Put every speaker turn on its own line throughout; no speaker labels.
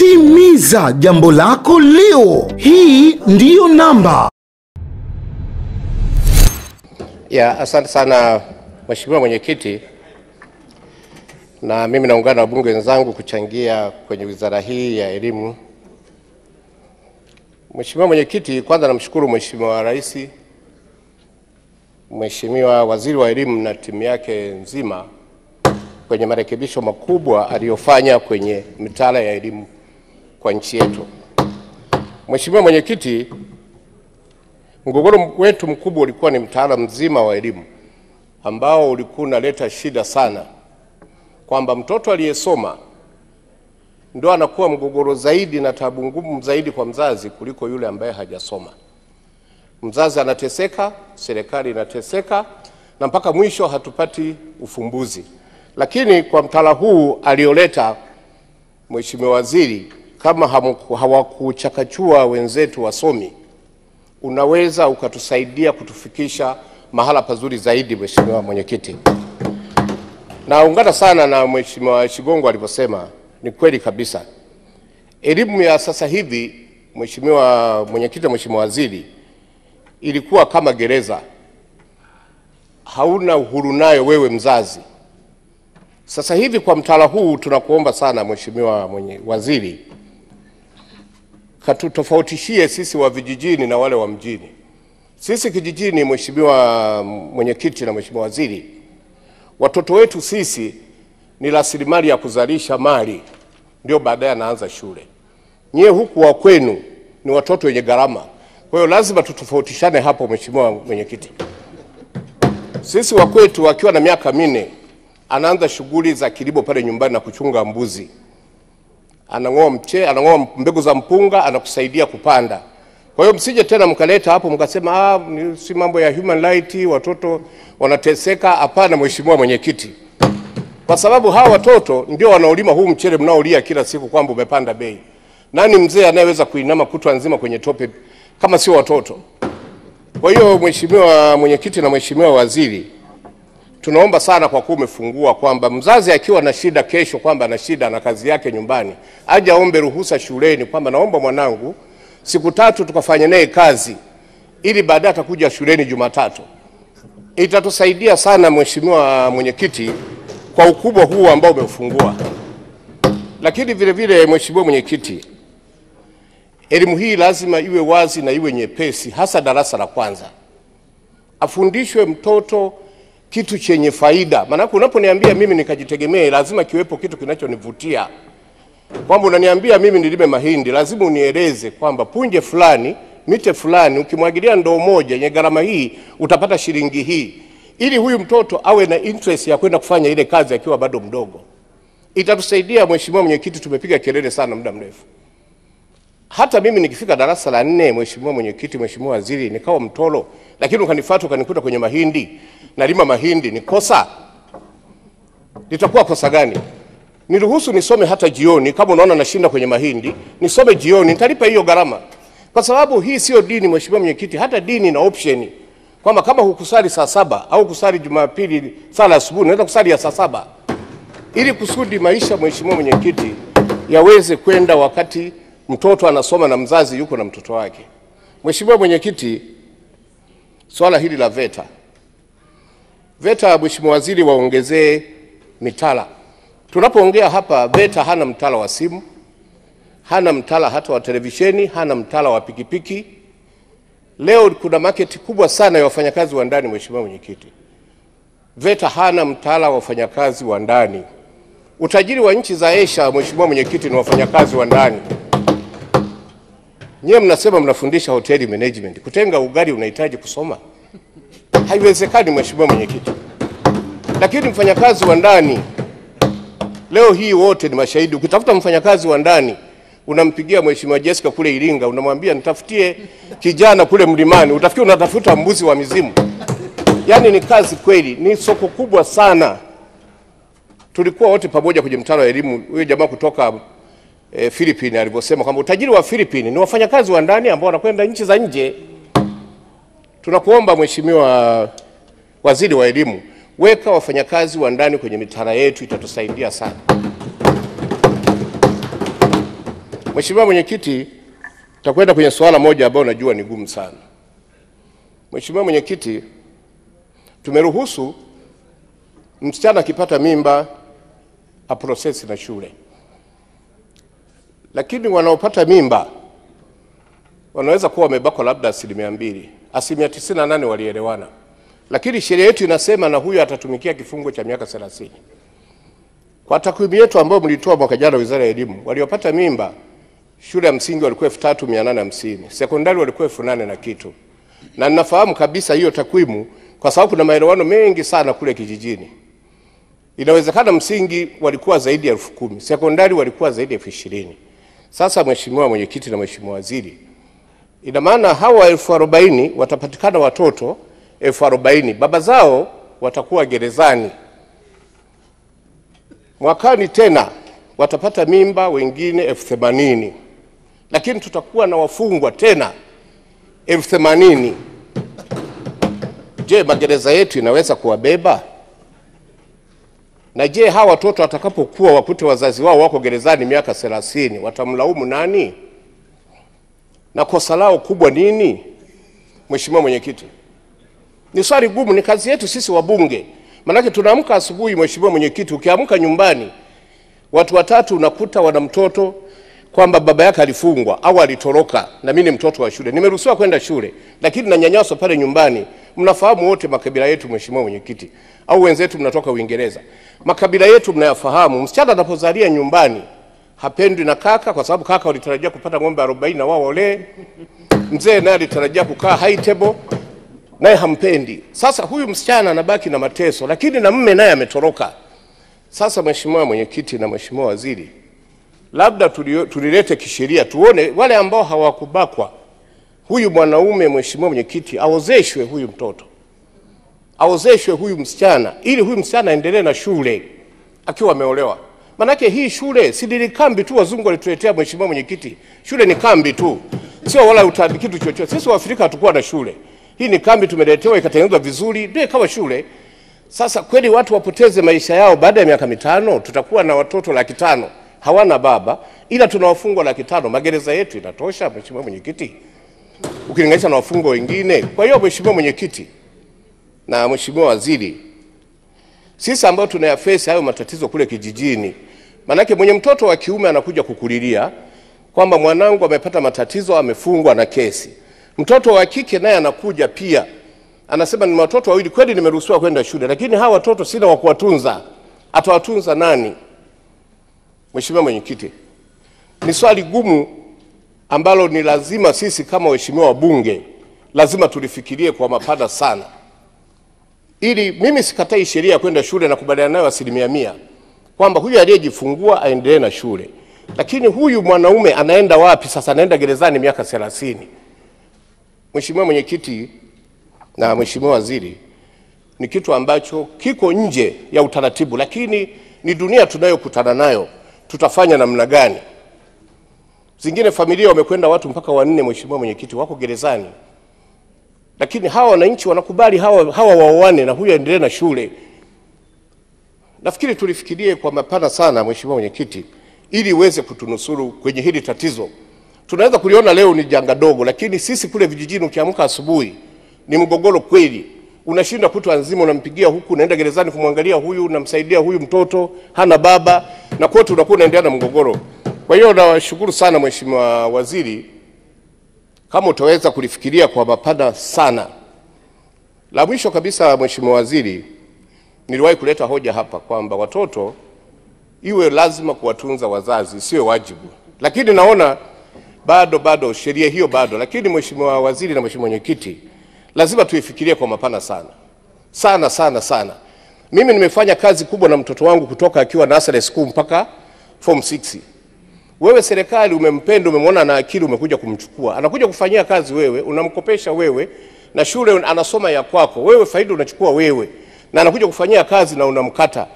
Timiza jambo lako leo. Hii ndiyo namba.
Ya, asante sana Mheshimiwa Mwenyekiti, na mimi naungana na wabunge wenzangu kuchangia kwenye wizara hii ya elimu. Mheshimiwa Mwenyekiti, kwanza namshukuru Mheshimiwa Rais, Mheshimiwa Waziri wa Elimu na timu yake nzima kwenye marekebisho makubwa aliyofanya kwenye mitaala ya elimu kwa nchi yetu. Mheshimiwa Mwenyekiti, Mgogoro wetu mkubwa ulikuwa ni mtaala mzima wa elimu ambao ulikuwa unaleta shida sana, kwamba mtoto aliyesoma ndo anakuwa mgogoro zaidi na tabu ngumu zaidi kwa mzazi kuliko yule ambaye hajasoma. Mzazi anateseka, serikali inateseka, na mpaka mwisho hatupati ufumbuzi. Lakini kwa mtaala huu alioleta Mheshimiwa Waziri, kama hawakuchakachua wenzetu wasomi unaweza ukatusaidia kutufikisha mahala pazuri zaidi. Mheshimiwa Mwenyekiti, naungana sana na Mheshimiwa Shigongo alivyosema, ni kweli kabisa. Elimu ya sasa hivi, Mheshimiwa Mwenyekiti na Mheshimiwa Waziri, ilikuwa kama gereza, hauna uhuru nayo wewe mzazi. Sasa hivi kwa mtaala huu tunakuomba sana Mheshimiwa Waziri, katutofautishie sisi wa vijijini na wale wa mjini. Sisi kijijini, Mheshimiwa Mwenyekiti na Mheshimiwa Waziri, watoto wetu sisi ni rasilimali ya kuzalisha mali, ndio baadaye anaanza shule. Nyie huku wa kwenu ni watoto wenye gharama, kwa hiyo lazima tutofautishane hapo. Mheshimiwa Mwenyekiti, sisi wa kwetu akiwa na miaka minne anaanza shughuli za kilimo pale nyumbani na kuchunga mbuzi anang'oa mche, anang'oa mbegu za mpunga, anakusaidia kupanda. Kwa hiyo msije tena mkaleta hapo mkasema ah, si mambo ya human right, watoto wanateseka. Hapana, Mheshimiwa Mwenyekiti, kwa sababu hawa watoto ndio wanaolima huu mchele mnaolia kila siku kwamba umepanda bei. Nani mzee anayeweza kuinama kutwa nzima kwenye tope kama sio watoto? Kwa hiyo Mheshimiwa Mwenyekiti na Mheshimiwa Waziri, tunaomba sana kwa kuwa umefungua kwamba mzazi akiwa na shida kesho, kwamba ana shida na kazi yake nyumbani, aje aombe ruhusa shuleni kwamba naomba mwanangu siku tatu tukafanya naye kazi, ili baadaye atakuja shuleni Jumatatu. Itatusaidia sana Mheshimiwa Mwenyekiti, kwa ukubwa huu ambao umefungua. Lakini vile vile Mheshimiwa Mwenyekiti, elimu hii lazima iwe wazi na iwe nyepesi, hasa darasa la kwanza, afundishwe mtoto kitu chenye faida. Maanake unaponiambia mimi nikajitegemee, lazima kiwepo kitu kinachonivutia, kwamba unaniambia mimi nilime mahindi, lazima unieleze kwamba punje fulani, mite fulani, ukimwagilia ndoo moja yenye gharama hii utapata shilingi hii, ili huyu mtoto awe na interest ya kwenda kufanya ile kazi akiwa bado mdogo. Itatusaidia Mheshimiwa Mwenyekiti, tumepiga kelele sana muda mrefu. Hata mimi nikifika darasa la nne, Mheshimiwa Mwenyekiti, Mheshimiwa Waziri, nikawa mtolo, lakini ukanifuata ukanikuta kwenye mahindi, nalima mahindi, ni kosa? Litakuwa kosa gani? Niruhusu nisome hata jioni, kama unaona nashinda kwenye mahindi, nisome jioni, nitalipa hiyo gharama, kwa sababu hii sio dini. Mheshimiwa Mwenyekiti, hata dini na option kwamba kama hukusali saa saba au kusali Jumapili sala asubuhi, unaweza kusali ya saa saba ili kusudi maisha, Mheshimiwa Mwenyekiti, yaweze kwenda wakati mtoto anasoma na mzazi yuko na mtoto wake. Mheshimiwa Mwenyekiti, swala hili la VETA, VETA, Mheshimiwa Waziri, waongezee mitala. Tunapoongea hapa, VETA hana mtala wa simu, hana mtala hata wa televisheni, hana mtala wa pikipiki. Leo kuna market kubwa sana ya wafanyakazi wa ndani. Mheshimiwa Mwenyekiti, VETA hana mtala wa wafanyakazi wa ndani. Utajiri wa nchi za Asia, Mheshimiwa Mwenyekiti, ni wafanyakazi wa ndani. Nyiwe mnasema mnafundisha hoteli management, kutenga ugali unahitaji kusoma? Haiwezekani Mheshimiwa Mwenyekiti. Lakini mfanyakazi wa ndani leo hii wote ni mashahidi. Ukitafuta mfanyakazi wa ndani unampigia Mheshimiwa Jessica kule Iringa, unamwambia nitafutie kijana kule mlimani, utafikiri unatafuta mbuzi wa mizimu. Yaani ni kazi kweli, ni soko kubwa sana. Tulikuwa wote pamoja kwenye mtaro wa elimu, huyo jamaa kutoka e, alivyosema kwamba utajiri wa Philippines ni wafanyakazi wa ndani ambao wanakwenda nchi za nje. Tunakuomba Mheshimiwa Waziri wa Elimu, weka wafanyakazi wa ndani kwenye mitaala yetu, itatusaidia sana. Mheshimiwa Mwenyekiti, tutakwenda kwenye suala moja ambayo najua ni gumu sana. Mheshimiwa Mwenyekiti, tumeruhusu msichana akipata mimba aprosesi na shule, lakini wanaopata mimba wanaweza kuwa wamebakwa labda asilimia mbili, asilimia tisini na nane walielewana, lakini sheria yetu inasema na huyo atatumikia kifungo cha miaka 30. Kwa takwimu yetu ambayo mlitoa mwaka jana, Wizara ya Elimu, waliopata mimba shule ya msingi walikuwa elfu tatu mia nane hamsini sekondari walikuwa elfu nane na kitu, na ninafahamu kabisa hiyo takwimu kwa sababu kuna maelewano mengi sana kule kijijini. Inawezekana msingi walikuwa zaidi ya elfu kumi sekondari walikuwa zaidi ya elfu ishirini Sasa Mheshimiwa Mwenyekiti na Mheshimiwa Waziri, ina maana hawa elfu arobaini watapatikana watoto elfu arobaini baba zao watakuwa gerezani mwakani tena watapata mimba wengine elfu themanini lakini tutakuwa na wafungwa tena elfu themanini Je, magereza yetu inaweza kuwabeba? Na je, hawa watoto watakapokuwa wakute wazazi wao wako gerezani miaka thelathini, watamlaumu nani? Na kosa lao kubwa nini? Mheshimiwa Mwenyekiti, ni swali gumu, ni kazi yetu sisi wabunge, maanake tunaamka asubuhi. Mheshimiwa Mwenyekiti, ukiamka nyumbani watu watatu unakuta wana mtoto kwamba baba yake alifungwa au alitoroka, na mimi ni mtoto wa shule, nimeruhusiwa kwenda shule, lakini nanyanyaswa pale nyumbani. Mnafahamu wote makabila yetu, Mheshimiwa Mwenyekiti, au wenzetu mnatoka Uingereza, makabila yetu mnayafahamu. Msichana anapozalia nyumbani hapendwi na kaka, kwa sababu kaka walitarajia kupata ng'ombe 40 na wao wale. Mzee naye alitarajia kukaa high table, naye hampendi. Sasa huyu msichana anabaki na mateso, lakini na mme naye ametoroka. Sasa Mheshimiwa Mwenyekiti na Mheshimiwa Waziri, labda tulilete kisheria tuone wale ambao hawakubakwa, huyu mwanaume, Mheshimiwa Mwenyekiti, aozeshwe huyu mtoto, aozeshwe huyu msichana, ili huyu msichana aendelee na shule akiwa ameolewa. Manake hii shule si ni kambi tu, wazungu walituletea. Mheshimiwa Mwenyekiti, shule ni kambi tu, sio wala utani kitu chochote. Sisi Waafrika hatukuwa na shule, hii ni kambi tumeletewa, ikatengenezwa vizuri, ndio ikawa shule. Sasa kweli watu wapoteze maisha yao baada ya miaka mitano? Tutakuwa na watoto laki tano hawana baba, ila tuna wafungwa laki tano. Magereza yetu inatosha, Mheshimiwa Mwenyekiti, ukilinganisha na wafungwa wengine? Kwa hiyo Mheshimiwa Mwenyekiti na Mheshimiwa Waziri, sisi ambao tunayafesi hayo matatizo kule kijijini, manake mwenye mtoto wa kiume anakuja kukulilia kwamba mwanangu amepata matatizo, amefungwa na kesi. Mtoto wa kike naye anakuja pia anasema ni watoto wawili kweli, nimeruhusiwa kwenda shule, lakini hawa watoto sina wa kuwatunza. Atawatunza nani? Mheshimiwa Mwenyekiti, ni swali gumu ambalo ni lazima sisi kama waheshimiwa wabunge lazima tulifikirie kwa mapana sana, ili mimi sikatai sheria ya kwenda shule na kubaliana nayo asilimia mia kwamba huyu aliyejifungua aendelee na shule, lakini huyu mwanaume anaenda wapi sasa? Anaenda gerezani miaka thelathini. Mheshimiwa Mwenyekiti na Mheshimiwa Waziri, ni kitu ambacho kiko nje ya utaratibu, lakini ni dunia tunayokutana nayo. Tutafanya namna gani? Zingine familia wamekwenda watu mpaka wanne, Mheshimiwa Mwenyekiti, wako gerezani, lakini hawa wananchi wanakubali hawa, hawa waoane na huyu aendelee na shule. Nafikiri tulifikirie kwa mapana sana, Mheshimiwa Mwenyekiti, ili iweze kutunusuru kwenye hili tatizo. Tunaweza kuliona leo ni janga dogo, lakini sisi kule vijijini, ukiamka asubuhi ni mgogoro kweli. Unashinda kutwa nzima, unampigia huku, unaenda gerezani kumwangalia huyu, unamsaidia huyu mtoto hana baba, na kote unakuwa unaendelea na mgogoro. Kwa hiyo nawashukuru sana Mheshimiwa Waziri, kama utaweza kulifikiria kwa mapana sana. La mwisho kabisa, Mheshimiwa Waziri, niliwahi kuleta hoja hapa kwamba watoto iwe lazima kuwatunza wazazi, sio wajibu, lakini naona bado bado sheria hiyo bado. Lakini Mheshimiwa Waziri na Mheshimiwa Mwenyekiti, lazima tuifikirie kwa mapana sana sana sana sana. Mimi nimefanya kazi kubwa na mtoto wangu kutoka akiwa nursery school mpaka form 6. Wewe serikali umempenda, umemwona na akili, umekuja kumchukua, anakuja kufanyia kazi wewe, unamkopesha wewe, na shule anasoma ya kwako wewe, faida unachukua wewe, na anakuja kufanyia kazi na unamkata.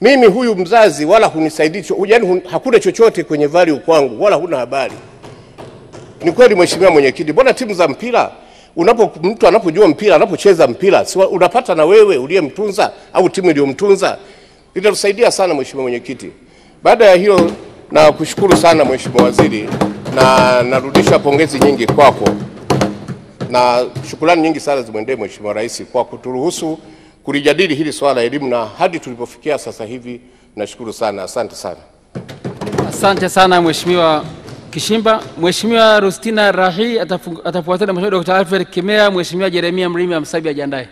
Mimi huyu mzazi wala hunisaidii, yani hun- hakuna chochote kwenye value kwangu, wala huna habari. Ni kweli Mheshimiwa Mwenyekiti, mbona timu za mpira unapo mtu anapojua mpira anapocheza mpira si unapata na wewe uliyemtunza au timu iliyomtunza? Itatusaidia sana Mheshimiwa Mwenyekiti. Baada ya hilo na kushukuru sana Mheshimiwa Waziri, na narudisha pongezi nyingi kwako na shukrani nyingi sana zimwendee Mheshimiwa Rais kwa kuturuhusu kulijadili hili swala la elimu na hadi tulipofikia sasa hivi. Nashukuru sana, asante sana.
Asante sana Mheshimiwa Kishimba. Mheshimiwa Rustina Rahi atafu- atafuatana na Mheshimiwa Dr. Alfred Kimea. Mheshimiwa Jeremia Mrimi Amsabi ajiandae.